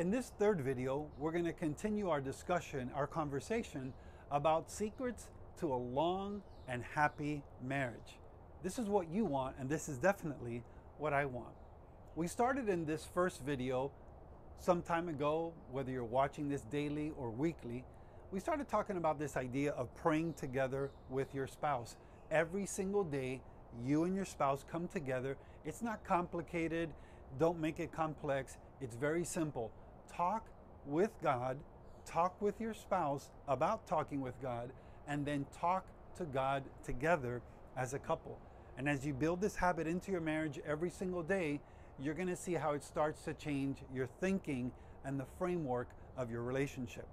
In this third video, we're going to continue our discussion, our conversation about secrets to a long and happy marriage. This is what you want, and this is definitely what I want. We started in this first video some time ago, whether you're watching this daily or weekly, we started talking about this idea of praying together with your spouse. Every single day, you and your spouse come together. It's not complicated. Don't make it complex. It's very simple. Talk with God, talk with your spouse about talking with God, and then talk to God together as a couple. And as you build this habit into your marriage every single day, you're going to see how it starts to change your thinking and the framework of your relationship.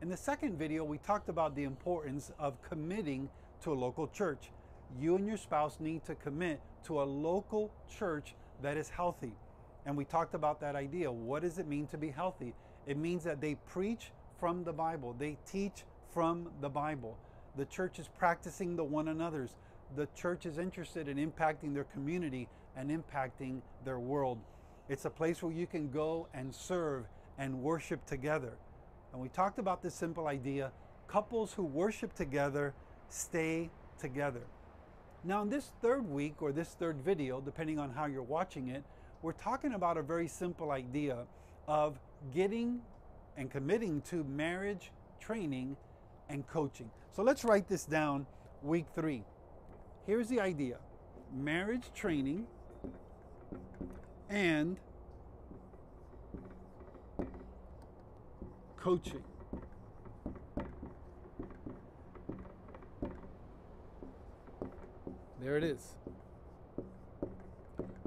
In the second video, we talked about the importance of committing to a local church. You and your spouse need to commit to a local church that is healthy. And we talked about that idea. What does it mean to be healthy? It means that they preach from the Bible, they teach from the Bible. The church is practicing the one another's. The church is interested in impacting their community and impacting their world. It's a place where you can go and serve and worship together. And we talked about this simple idea couples who worship together stay together. Now, in this third week or this third video, depending on how you're watching it, we're talking about a very simple idea of getting and committing to marriage training and coaching. So let's write this down week three. Here's the idea marriage training and coaching. There it is.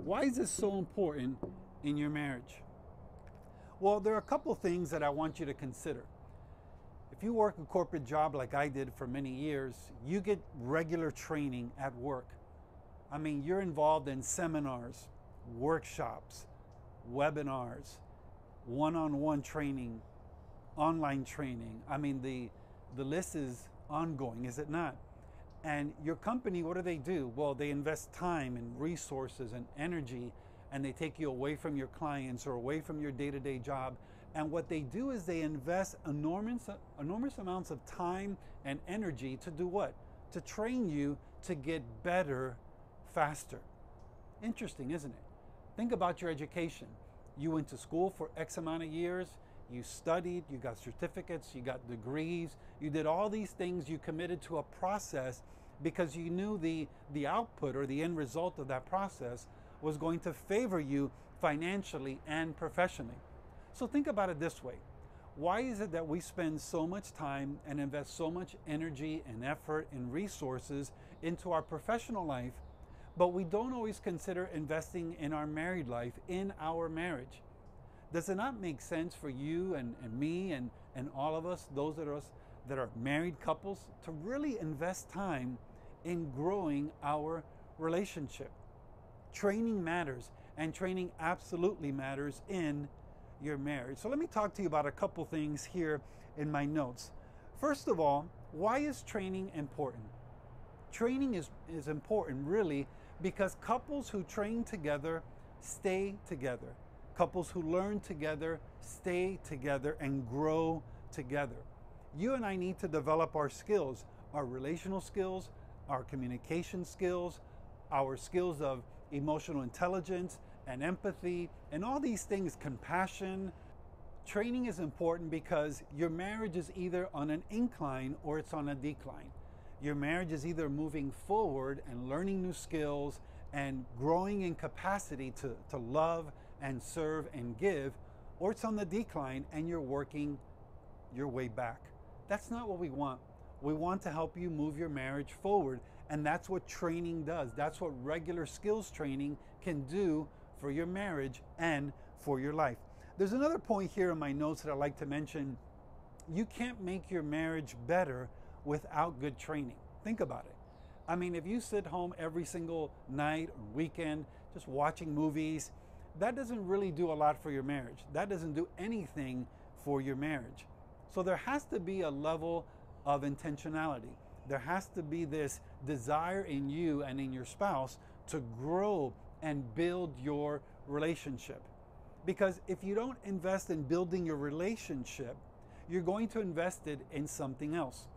Why is this so important in your marriage? Well, there are a couple things that I want you to consider. If you work a corporate job like I did for many years, you get regular training at work. I mean, you're involved in seminars, workshops, webinars, one on one training, online training. I mean, the, the list is ongoing, is it not? And your company, what do they do? Well, they invest time and resources and energy, and they take you away from your clients or away from your day to day job. And what they do is they invest enormous, enormous amounts of time and energy to do what? To train you to get better faster. Interesting, isn't it? Think about your education. You went to school for X amount of years, you studied, you got certificates, you got degrees, you did all these things, you committed to a process because you knew the, the output or the end result of that process was going to favor you financially and professionally. So think about it this way. Why is it that we spend so much time and invest so much energy and effort and resources into our professional life, but we don't always consider investing in our married life, in our marriage? Does it not make sense for you and, and me and, and all of us, those that are, us, that are married couples, to really invest time in growing our relationship? Training matters, and training absolutely matters in your marriage. So let me talk to you about a couple things here in my notes. First of all, why is training important? Training is, is important really because couples who train together stay together. Couples who learn together stay together and grow together. You and I need to develop our skills, our relational skills, our communication skills, our skills of emotional intelligence and empathy, and all these things, compassion. Training is important because your marriage is either on an incline or it's on a decline. Your marriage is either moving forward and learning new skills and growing in capacity to, to love and serve and give, or it's on the decline and you're working your way back. That's not what we want. We want to help you move your marriage forward, and that's what training does. That's what regular skills training can do for your marriage and for your life. There's another point here in my notes that I'd like to mention. You can't make your marriage better without good training. Think about it. I mean, if you sit home every single night or weekend just watching movies, that doesn't really do a lot for your marriage. That doesn't do anything for your marriage. So there has to be a level of intentionality. There has to be this desire in you and in your spouse to grow and build your relationship. Because if you don't invest in building your relationship, you're going to invest it in something else.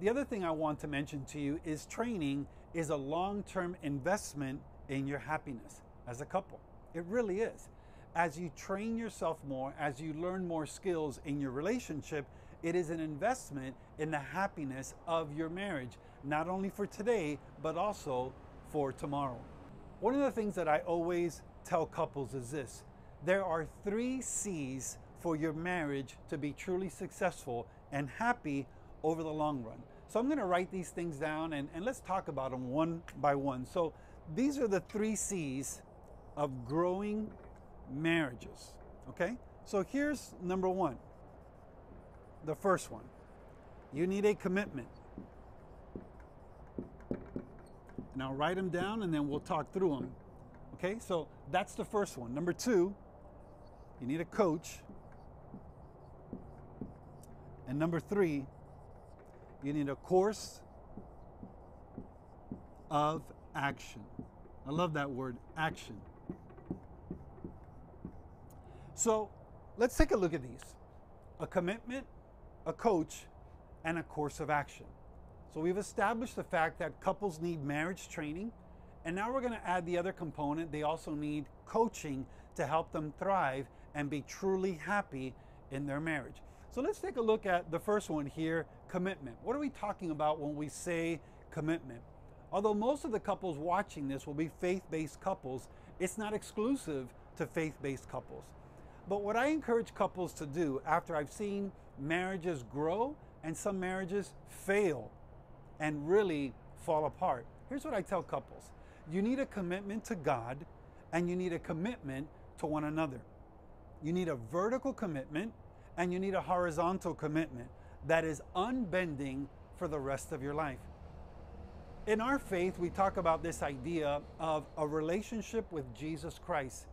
The other thing I want to mention to you is training is a long term investment in your happiness as a couple. It really is. As you train yourself more, as you learn more skills in your relationship, it is an investment in the happiness of your marriage, not only for today, but also for tomorrow. One of the things that I always tell couples is this there are three C's for your marriage to be truly successful and happy over the long run. So I'm going to write these things down and, and let's talk about them one by one. So these are the three C's of growing marriages. Okay? So here's number one the first one you need a commitment. Now write them down and then we'll talk through them. Okay? So that's the first one. Number two, you need a coach. And number three, you need a course of action. I love that word, action. So let's take a look at these a commitment, a coach, and a course of action. So we've established the fact that couples need marriage training, and now we're going to add the other component. They also need coaching to help them thrive and be truly happy in their marriage. So let's take a look at the first one here commitment. What are we talking about when we say commitment? Although most of the couples watching this will be faith based couples, it's not exclusive to faith based couples. But what I encourage couples to do after I've seen marriages grow and some marriages fail and really fall apart, here's what I tell couples you need a commitment to God and you need a commitment to one another. You need a vertical commitment and you need a horizontal commitment that is unbending for the rest of your life. In our faith, we talk about this idea of a relationship with Jesus Christ.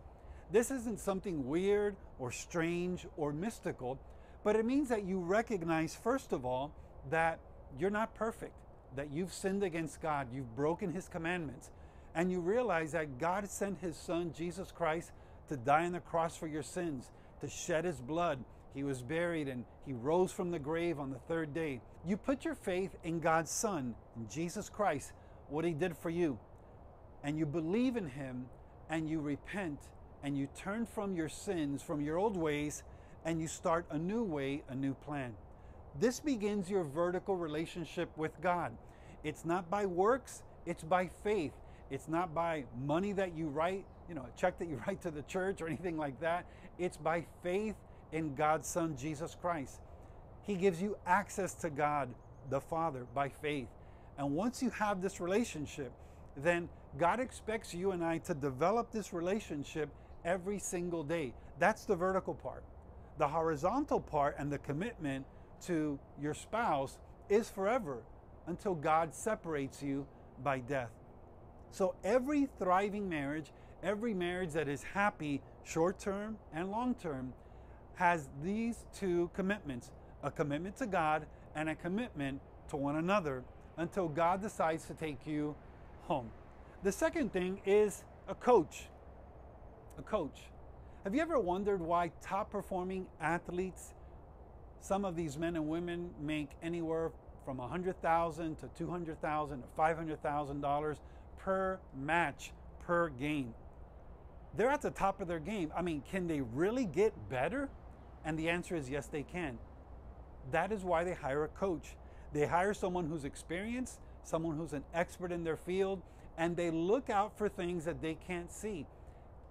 This isn't something weird or strange or mystical, but it means that you recognize, first of all, that you're not perfect, that you've sinned against God, you've broken His commandments, and you realize that God sent His Son, Jesus Christ, to die on the cross for your sins, to shed His blood, he was buried and he rose from the grave on the third day. You put your faith in God's Son, in Jesus Christ, what he did for you, and you believe in him and you repent and you turn from your sins, from your old ways, and you start a new way, a new plan. This begins your vertical relationship with God. It's not by works, it's by faith. It's not by money that you write, you know, a check that you write to the church or anything like that. It's by faith in God's Son, Jesus Christ. He gives you access to God the Father by faith. And once you have this relationship, then God expects you and I to develop this relationship every single day. That's the vertical part. The horizontal part and the commitment to your spouse is forever until God separates you by death. So every thriving marriage, every marriage that is happy short term and long term, has these two commitments a commitment to God and a commitment to one another until God decides to take you home. The second thing is a coach. A coach. Have you ever wondered why top performing athletes, some of these men and women, make anywhere from 100,000 to 200,000 to $500,000 per match, per game? They're at the top of their game. I mean, can they really get better? And the answer is yes, they can. That is why they hire a coach. They hire someone who's experienced, someone who's an expert in their field, and they look out for things that they can't see.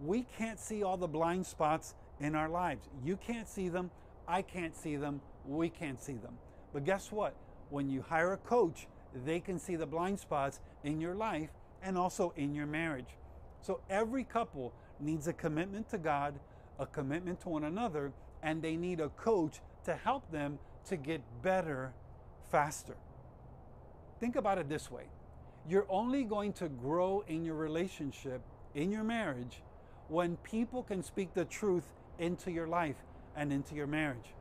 We can't see all the blind spots in our lives. You can't see them. I can't see them. We can't see them. But guess what? When you hire a coach, they can see the blind spots in your life and also in your marriage. So every couple needs a commitment to God, a commitment to one another, and they need a coach to help them to get better faster. Think about it this way you're only going to grow in your relationship, in your marriage, when people can speak the truth into your life and into your marriage.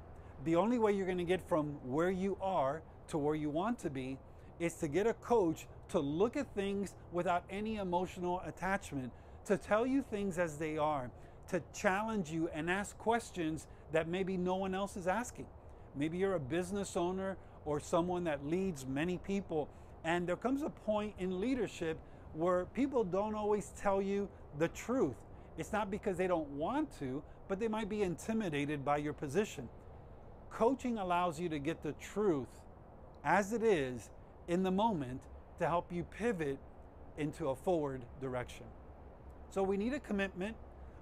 The only way you're going to get from where you are to where you want to be is to get a coach to look at things without any emotional attachment, to tell you things as they are, to challenge you and ask questions that maybe no one else is asking. Maybe you're a business owner or someone that leads many people, and there comes a point in leadership where people don't always tell you the truth. It's not because they don't want to, but they might be intimidated by your position. Coaching allows you to get the truth as it is in the moment to help you pivot into a forward direction. So we need a commitment,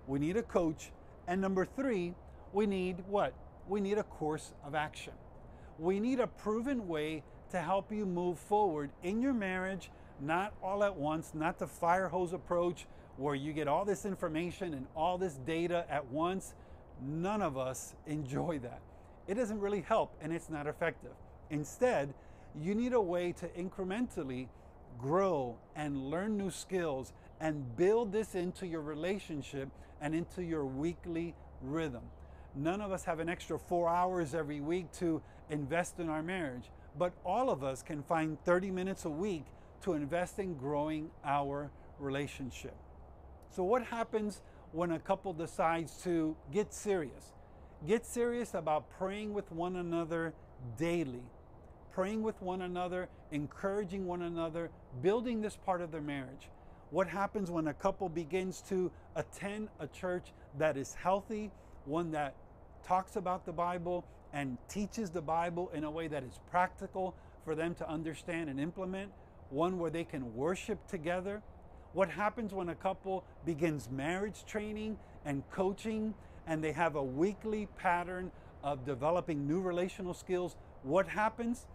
we need a coach, and number three, we need what? We need a course of action. We need a proven way to help you move forward in your marriage, not all at once, not the fire hose approach where you get all this information and all this data at once. None of us enjoy that. It doesn't really help and it's not effective. Instead, you need a way to incrementally grow and learn new skills and build this into your relationship and into your weekly rhythm. None of us have an extra four hours every week to invest in our marriage, but all of us can find 30 minutes a week to invest in growing our relationship. So, what happens when a couple decides to get serious? Get serious about praying with one another daily, praying with one another, encouraging one another, building this part of their marriage. What happens when a couple begins to attend a church that is healthy, one that talks about the Bible and teaches the Bible in a way that is practical for them to understand and implement, one where they can worship together? What happens when a couple begins marriage training and coaching and they have a weekly pattern of developing new relational skills? What happens?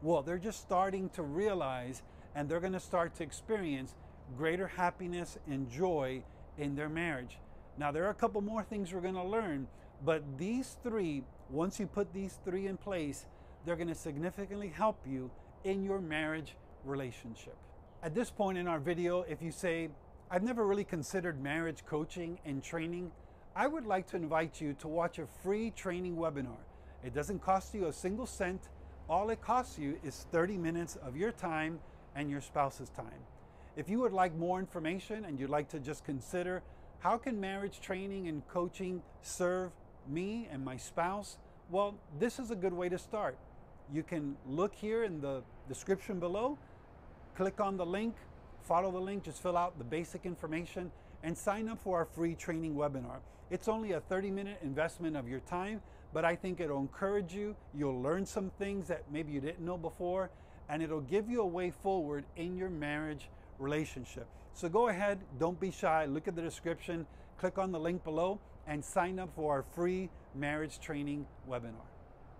Well, they're just starting to realize and they're going to start to experience greater happiness and joy in their marriage. Now, there are a couple more things we're going to learn, but these three, once you put these three in place, they're going to significantly help you in your marriage relationship. At this point in our video, if you say, I've never really considered marriage coaching and training, I would like to invite you to watch a free training webinar. It doesn't cost you a single cent. All it costs you is 30 minutes of your time and your spouse's time. If you would like more information and you'd like to just consider how can marriage training and coaching serve me and my spouse? Well, this is a good way to start. You can look here in the description below, click on the link, follow the link, just fill out the basic information and sign up for our free training webinar. It's only a 30 minute investment of your time, but I think it'll encourage you. You'll learn some things that maybe you didn't know before, and it'll give you a way forward in your marriage relationship. So go ahead, don't be shy, look at the description, click on the link below, and sign up for our free marriage training webinar.